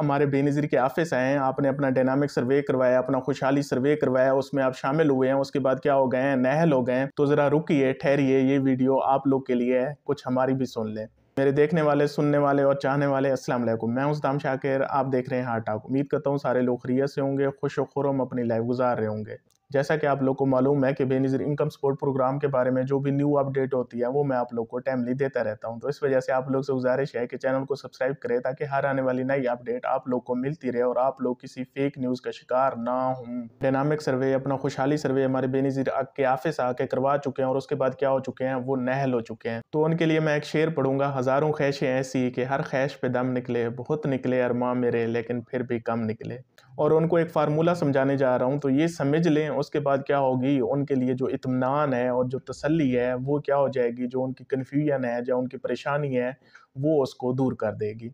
ہمارے بے نظیر کے آفس آئے ہیں، آپ نے اپنا ڈینامک سروے کروایا، اپنا خوشحالی سروے کروایا، اس میں آپ شامل ہوئے ہیں، اس کے بعد کیا ہو گئے ہیں؟ نہل ہو گئے ہیں۔ تو ذرا رکیے، ٹھہریے یہ ویڈیو آپ لوگ کے لیے ہے، کچھ ہماری بھی سن لیں۔ میرے دیکھنے والے، سننے والے اور چاہنے والے، السلام علیکم۔ میں اسدام شاکر، آپ دیکھ رہے ہیں ہارٹ ٹاک امید کرتا ہوں سارے لوگ خریت سے ہوں گے، خوش و خرم اپنی لائف گزار رہے ہوں گے۔ جیسا کہ آپ لوگ کو معلوم ہے کہ بے نظیر انکم سپورٹ پروگرام کے بارے میں جو بھی نیو اپڈیٹ ہوتی ہے وہ میں آپ لوگ کو ٹائملی دیتا رہتا ہوں۔ تو اس وجہ سے آپ لوگ سے گزارش ہے کہ چینل کو سبسکرائب کرے تاکہ ہر آنے والی نئی اپڈیٹ آپ لوگ کو ملتی رہے اور آپ لوگ کسی فیک نیوز کا شکار نہ ہوں۔ ڈینامک سروے اپنا خوشحالی سروے ہمارے بے نظیر کے آفس آ کے کروا چکے ہیں اور اس کے بعد کیا ہو چکے ہیں؟ وہ نہل ہو چکے ہیں۔ تو ان کے لیے میں ایک شعر پڑھوں گا۔ ہزاروں خیشیں ایسی کہ ہر خیش پہ دم نکلے، بہت نکلے ارماں میرے، لیکن پھر بھی کم نکلے۔ اور ان کو ایک فارمولہ سمجھانے جا رہا ہوں، تو یہ سمجھ لیں اس کے بعد کیا ہوگی؟ ان کے لیے جو اطمینان ہے اور جو تسلی ہے، وہ کیا ہو جائے گی؟ جو ان کی کنفیوژن ہے، جو ان کی پریشانی ہے، وہ اس کو دور کر دے گی۔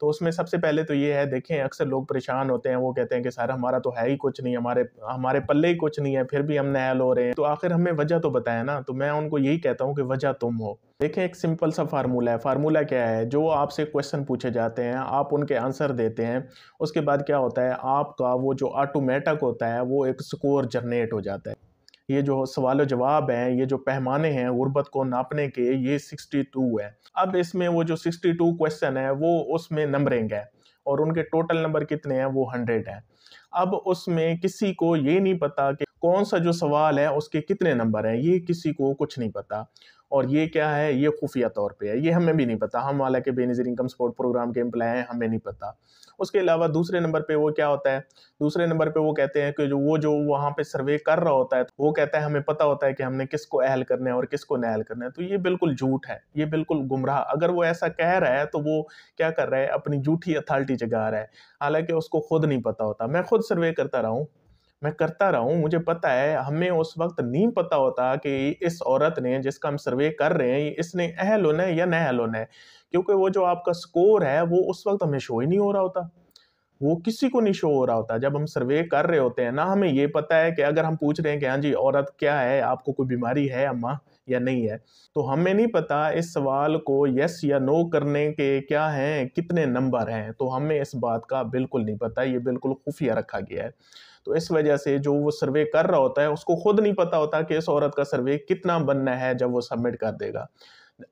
تو اس میں سب سے پہلے تو یہ ہے، دیکھیں، اکثر لوگ پریشان ہوتے ہیں، وہ کہتے ہیں کہ سر ہمارا تو ہے ہی کچھ نہیں، ہمارے ہمارے پلے ہی کچھ نہیں ہے، پھر بھی ہم نیل ہو رہے ہیں۔ تو آخر ہمیں وجہ تو بتایا نا، تو میں ان کو یہی کہتا ہوں کہ وجہ تم ہو۔ دیکھیں، ایک سمپل سا فارمولہ ہے۔ فارمولہ کیا ہے؟ جو آپ سے کوشچن پوچھے جاتے ہیں، آپ ان کے آنسر دیتے ہیں۔ اس کے بعد کیا ہوتا ہے؟ آپ کا وہ جو آٹومیٹک ہوتا ہے، وہ ایک سکور جنریٹ ہو جاتا ہے۔ یہ جو سوال و جواب ہیں، یہ جو پہمانے ہیں غربت کو ناپنے کے، یہ سکسٹی ٹو ہے۔ اب اس میں وہ جو سکسٹی ٹو کوشچن ہے، وہ اس میں نمبرنگ ہے۔ اور ان کے ٹوٹل نمبر کتنے ہیں؟ وہ ہنڈریڈ ہیں۔ اب اس میں کسی کو یہ نہیں پتا کہ کون سا جو سوال ہے، اس کے کتنے نمبر ہیں؟ یہ کسی کو کچھ نہیں پتا۔ اور یہ کیا ہے؟ یہ خفیہ طور پہ ہے۔ یہ ہمیں بھی نہیں پتا۔ ہم والا کے Benazir income support programme کے امپلائی ہیں، ہمیں نہیں پتا۔ اس کے علاوہ دوسرے نمبر پہ وہ کیا ہوتا ہے؟ دوسرے نمبر پہ وہ کہتے ہیں کہ جو وہ جو وہاں پہ سروے کر رہا ہوتا ہے، وہ کہتا ہے ہمیں پتا ہوتا ہے کہ ہم نے کس کو اہل کرنا ہے اور کس کو نہل کرنا ہے۔ تو یہ بالکل جھوٹ ہے۔ یہ بالکل گمراہ۔ اگر وہ ایسا کہہ رہا ہے تو وہ کیا کر رہا ہے؟ اپنی جھوٹی اتھارٹی جگا رہا ہے۔ حالانکہ اس کو خود نہیں پتا ہوتا۔ میں خود سروے کرتا رہا ہوں۔ میں کرتا رہا ہوں، مجھے پتا ہے، ہمیں اس وقت نہیں پتا ہوتا کہ اس عورت نے جس کا ہم سروے کر رہے ہیں اس نے اہل ہونا ہے یا نہ اہل ہونا ہے؟ کیونکہ وہ جو آپ کا سکور ہے، وہ اس وقت ہمیں شو ہی نہیں ہو رہا ہوتا۔ وہ کسی کو نہیں شو ہو رہا ہوتا۔ جب ہم سروے کر رہے ہوتے ہیں نہ ہمیں یہ پتا ہے کہ اگر ہم پوچھ رہے ہیں کہ ہاں جی عورت کیا ہے؟ آپ کو کوئی بیماری ہے، اماں یا نہیں ہے؟ تو ہمیں نہیں پتا اس سوال کو یس یا نو کرنے کے کیا ہیں، کتنے نمبر ہیں۔ تو ہمیں اس بات کا بالکل نہیں پتا یہ بالکل خفیہ رکھا گیا ہے۔ تو اس وجہ سے جو وہ سروے کر رہا ہوتا ہے، اس کو خود نہیں پتا ہوتا کہ اس عورت کا سروے کتنا بننا ہے جب وہ سبمٹ کر دے گا۔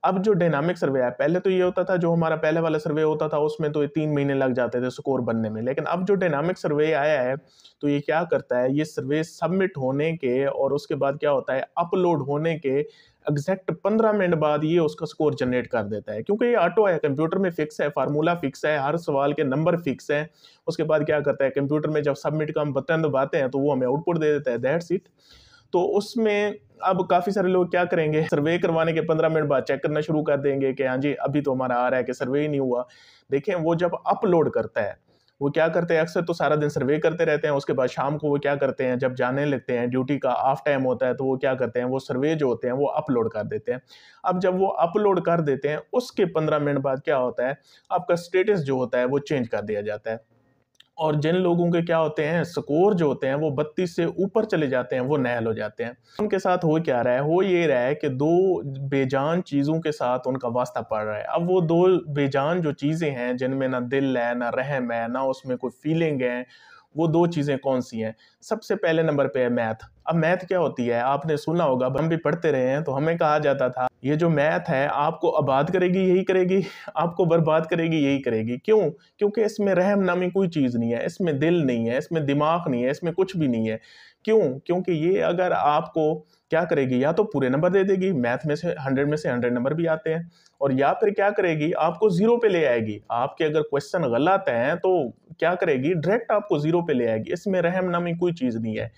اب جو ڈینامک سروے ہے، پہلے تو یہ ہوتا تھا، جو ہمارا پہلے والا سروے ہوتا تھا، اس میں تو تین مہینے لگ جاتے تھے سکور بننے میں۔ لیکن اب جو ڈینامک سروے آیا ہے، تو یہ کیا کرتا ہے، یہ سروے سبمٹ ہونے کے اور اس کے بعد کیا ہوتا ہے اپلوڈ ہونے کے ایگزیکٹ پندرہ منٹ بعد یہ اس کا سکور جنریٹ کر دیتا ہے۔ کیونکہ یہ آٹو ہے، کمپیوٹر میں فکس ہے فارمولہ فکس ہے، ہر سوال کے نمبر فکس ہے اس کے بعد کیا کرتا ہے، کمپیوٹر میں جب سبمٹ کا ہم بتن دباتے ہیں، تو وہ ہمیں آؤٹ پٹ دے دیتا ہے۔ دیٹ سیٹ تو اس میں اب کافی سارے لوگ کیا کریں گے؟ سروے کروانے کے پندرہ منٹ بعد چیک کرنا شروع کر دیں گے کہ ہاں جی ابھی تو ہمارا آ رہا ہے کہ سروے ہی نہیں ہوا۔ دیکھیں، وہ جب اپلوڈ کرتا ہے، وہ کیا کرتے ہیں؟ اکثر تو سارا دن سروے کرتے رہتے ہیں، اس کے بعد شام کو وہ کیا کرتے ہیں؟ جب جانے لگتے ہیں ڈیوٹی کا آف ٹائم ہوتا ہے تو وہ کیا کرتے ہیں؟ وہ سروے جو ہوتے ہیں، وہ اپلوڈ کر دیتے ہیں۔ اب جب وہ اپلوڈ کر دیتے ہیں، اس کے پندرہ منٹ بعد کیا ہوتا ہے؟ آپ کا سٹیٹس جو ہوتا ہے، وہ چینج کر دیا جاتا ہے۔ اور جن لوگوں کے کیا ہوتے ہیں، سکور جو ہوتے ہیں، وہ بتیس سے اوپر چلے جاتے ہیں، وہ نیل ہو جاتے ہیں۔ ان کے ساتھ ہو کیا رہا ہے؟ ہو یہ رہا ہے کہ دو بے جان چیزوں کے ساتھ ان کا واسطہ پڑ رہا ہے۔ اب وہ دو بے جان جو چیزیں ہیں، جن میں نہ دل ہے، نہ رحم ہے، نہ اس میں کوئی فیلنگ ہے وہ دو چیزیں کون سی ہیں؟ سب سے پہلے نمبر پہ ہے میتھ۔ اب میتھ کیا ہوتی ہے؟ آپ نے سنا ہوگا، ہم بھی پڑھتے رہے ہیں تو ہمیں کہا جاتا تھا، یہ جو میتھ ہے، آپ کو آباد کرے گی، یہی کرے گی، آپ کو برباد کرے گی، یہی کرے گی۔ کیوں؟ کیونکہ اس میں رحم نامی کوئی چیز نہیں ہے، اس میں دل نہیں ہے، اس میں دماغ نہیں ہے، اس میں کچھ بھی نہیں ہے۔ کیوں؟ کیونکہ یہ اگر آپ کو کیا کرے گی؟ یا تو پورے نمبر دے دے گی میتھ میں سے ہنڈریڈ میں سے ہنڈریڈ نمبر بھی آتے ہیں۔ اور یا پھر کیا کرے گی؟ آپ کو زیرو پہ لے آئے گی۔ آپ کے اگر کوشچن غلط ہیں تو کیا کرے گی؟ ڈائریکٹ آپ کو زیرو پہ لے آئے گی۔ اس میں رحم نامی کوئی چیز نہیں ہے۔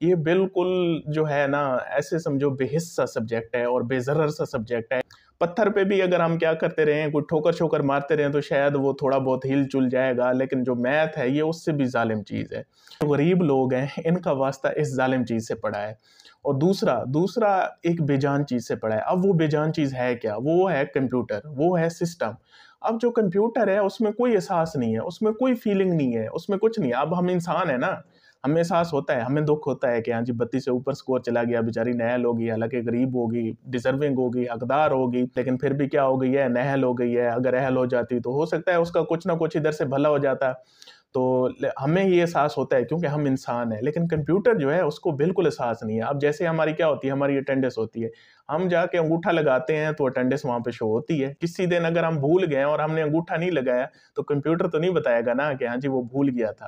یہ بالکل جو ہے نا، ایسے سمجھو بے حصہ سبجیکٹ ہے اور بے ضرر سا سبجیکٹ ہے۔ پتھر پہ بھی اگر ہم کیا کرتے رہے ہیں، کوئی ٹھوکر شوکر مارتے رہے تو شاید وہ تھوڑا بہت ہل چل جائے گا، لیکن جو میتھ ہے، یہ اس سے بھی ظالم چیز ہے۔ غریب لوگ ہیں، ان کا واسطہ اس ظالم چیز سے پڑا ہے۔ اور دوسرا دوسرا ایک بے جان چیز سے پڑا ہے۔ اب وہ بے جان چیز ہے کیا؟ وہ ہے کمپیوٹر، وہ ہے سسٹم۔ اب جو کمپیوٹر ہے، اس میں کوئی احساس نہیں ہے، اس میں کوئی فیلنگ نہیں ہے، اس میں کچھ نہیں ہے۔ اب ہم انسان ہیں نا۔ ہمیں احساس ہوتا ہے، ہمیں دکھ ہوتا ہے کہ ہاں جی بتی سے اوپر سکور چلا گیا، بیچاری نہل ہوگی حالانکہ غریب ہوگی ڈیزرونگ ہوگی حقدار ہوگی، لیکن پھر بھی کیا ہو گئی ہے، نہل ہو گئی ہے، اگر اہل ہو جاتی تو ہو سکتا ہے اس کا کچھ نہ کچھ ادھر سے بھلا ہو جاتا۔ تو ہمیں یہ احساس ہوتا ہے کیونکہ ہم انسان ہیں، لیکن کمپیوٹر جو ہے اس کو بالکل احساس نہیں ہے۔ اب جیسے ہماری کیا ہوتی ہے، ہماری اٹینڈنس ہوتی ہے۔ ہم جا کے انگوٹھا لگاتے ہیں تو اٹینڈنس وہاں پہ شو ہوتی ہے۔ کسی دن اگر ہم بھول گئے اور ہم نے انگوٹھا نہیں لگایا تو کمپیوٹر تو نہیں بتائے گا نا کہ ہاں جی وہ بھول گیا تھا۔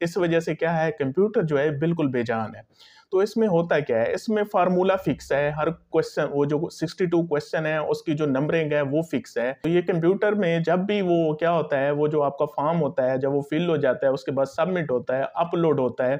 اس وجہ سے کیا ہے، کمپیوٹر جو ہے بالکل بے جان ہے۔ تو اس میں ہوتا کیا ہے، اس میں فارمولا فکس ہے، ہر کوشچن وہ جو سکسٹی ٹو کوشچن ہے اس کی جو نمبرنگ ہے، وہ فکس ہے۔ تو یہ کمپیوٹر میں جب بھی وہ کیا ہوتا ہے، وہ جو آپ کا فارم ہوتا ہے، جب وہ فل ہو جاتا ہے، اس کے بعد سبمٹ ہوتا ہے اپلوڈ ہوتا ہے،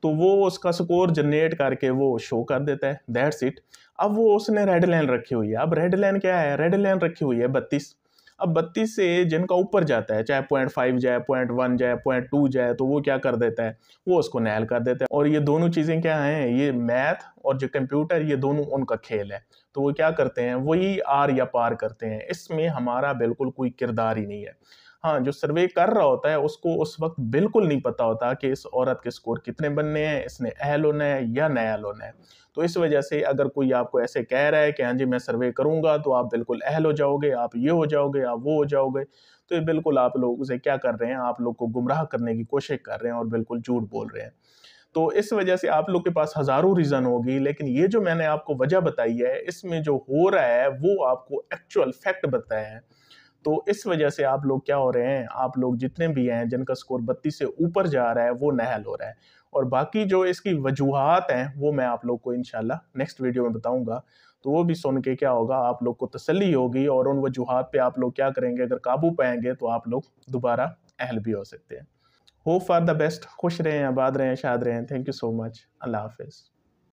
تو وہ اس کا سکور جنریٹ کر کے وہ شو کر دیتا ہے دیٹس اٹ اب وہ اس نے ریڈ لائن رکھی ہوئی ہے۔ اب ریڈ لائن کیا ہے؟ ریڈ لائن رکھی ہوئی ہے بتیس۔ اب بتیس سے جن کا اوپر جاتا ہے، چاہے پوائنٹ فائیو جائے پوائنٹ ون جائے پوائنٹ ٹو جائے، تو وہ کیا کر دیتا ہے؟ وہ اس کو نیل کر دیتا ہے۔ اور یہ دونوں چیزیں کیا ہیں؟ یہ میتھ اور جو کمپیوٹر یہ دونوں ان کا کھیل ہے۔ تو وہ کیا کرتے ہیں؟ وہی آر یا پار کرتے ہیں۔ اس میں ہمارا بالکل کوئی کردار ہی نہیں ہے۔ ہاں جو سروے کر رہا ہوتا ہے، اس کو اس وقت بالکل نہیں پتا ہوتا کہ اس عورت کے سکور کتنے بننے ہیں، اس نے اہل ہونا ہے یا نیال ہونا ہے۔ تو اس وجہ سے اگر کوئی آپ کو ایسے کہہ رہا ہے کہ ہاں جی میں سروے کروں گا تو آپ بالکل اہل ہو جاؤ گے، آپ یہ ہو جاؤ گے، آپ وہ ہو جاؤ گے۔ تو یہ بالکل آپ لوگ اسے کیا کر رہے ہیں، آپ لوگ کو گمراہ کرنے کی کوشش کر رہے ہیں اور بالکل جھوٹ بول رہے ہیں۔ تو اس وجہ سے آپ لوگ کے پاس ہزاروں ریزن ہوگی، لیکن یہ جو میں نے آپ کو وجہ بتائی ہے، اس میں جو ہو رہا ہے، وہ آپ کو ایکچول فیکٹ بتایا ہے۔ تو اس وجہ سے آپ لوگ کیا ہو رہے ہیں؟ آپ لوگ جتنے بھی ہیں جن کا سکور بتیس سے اوپر جا رہا ہے، وہ نہل ہو رہا ہے۔ اور باقی جو اس کی وجوہات ہیں، وہ میں آپ لوگ کو انشاءاللہ نیکسٹ ویڈیو میں بتاؤں گا۔ تو وہ بھی سن کے کیا ہوگا، آپ لوگ کو تسلی ہوگی اور ان وجوہات پہ آپ لوگ کیا کریں گے؟ اگر قابو پائیں گے تو آپ لوگ دوبارہ اہل بھی ہو سکتے ہیں۔ ہوپ فار دا بیسٹ خوش رہیں، آباد رہیں، شاد رہیں۔ تھینک یو سو مچ اللہ حافظ۔